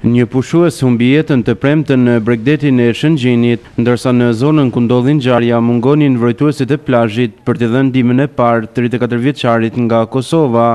Një pushues humbi jetën të premten në bregdetin e Shëngjinit, ndërsa në zonën ku ndodhi ngjarja mungonin vrojtuesit e plazhit për t'i dhënë ndihmën e parë tridhjetë e katër vjeçarit nga Kosova.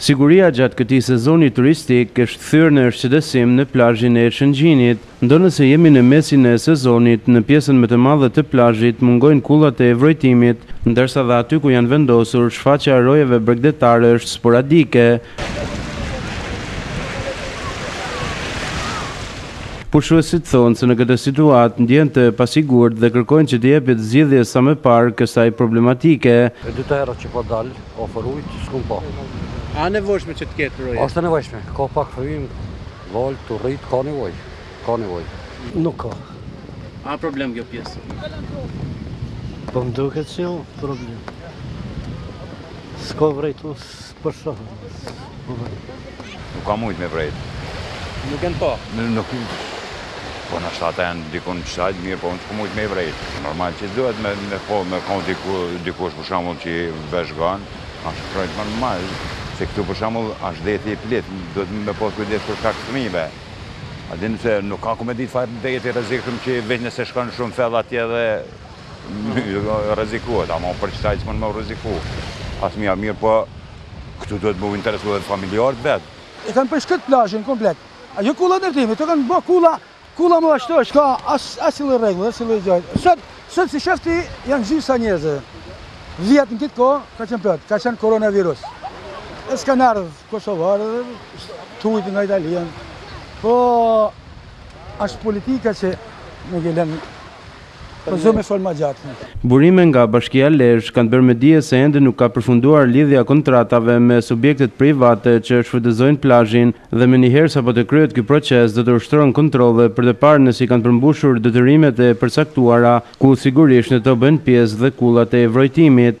Siguria gjatë këtij sezoni turistik është kthyer në shqetësim në plazhin e Shëngjinit. Ndonëse jemi në mesin e sezonit, në pjesën më të madhe të plazhit mungojnë kullat e vrojtimit, ndërsa dhe aty ku janë vendosur, shfaqja e rojeve bregdetare është sporadike. Pushuesit thonë se në këtë situatë ndjehen të pasigurt dhe kërkojnë që t'i jepet zgjidhje sa më parë kësaj problematike. E dyta herë që po dal ofër ujit, s'kam pa. A e nevojshme që të ketë roje? Është e nevojshme, ka pak rrymë. Valë të rritë ka nevoj ka nevoj. Nuk ka. A problem kjo pjesë? Po më duket se jo problem. S'ka vrejt unë s'po shohë. Po Nuk ka mujtë me vrejt. Nuk e në po? Nuk e Po në shtatë e në dikun që s'asht mirë, po unë s'kum mujtë me i vrejt. Normal që duhet me po me konë dikush për shambull që i vëzhgon, Asht krejt normal se këtu për shembull asht deti i plitkë, duhet me pas kujdes për shkak të fëmijëve. A dini pse nuk ka ku me dit fare deti i rrezikshëm që veq nëse shkon shumë thellë atje dhe rrezikohet, ama për qetash s'mun me u rreziku as fëmija, mirëpo këtu duhet me u interesu edhe familjarët vet. E kanë prishë këtë plazhin komplet. Ajo kulla e ndërtimit, këtu kanë ba kulla Kulla më ashtu është, s'ka asnji lloj rregull, asnji lloj gjë. Sot, sot s'i shef ti, janë gjysa njerëz. Vjet në këtë kohë ka qenë plot, ka qenë koronavirus. E s'kanë ardhur kosovarë, të hujt nga Italia. Po është politika që nuk e lënë Po zë me fol ma gjatë mo. Burime nga Bashkia Lezhë kanë bërë me dije se ende nuk ka përfunduar lidhja e kontratave me subjektet private që e shfrytëzojnë plazhin dhe menjëherë sapo të kryhet ky proces do të ushtrohen kontrolle për të parë nëse i kanë përmbushur detyrimet e përcaktuara ku sigurisht në to bëjnë pjesë dhe kullat e vrojtimit.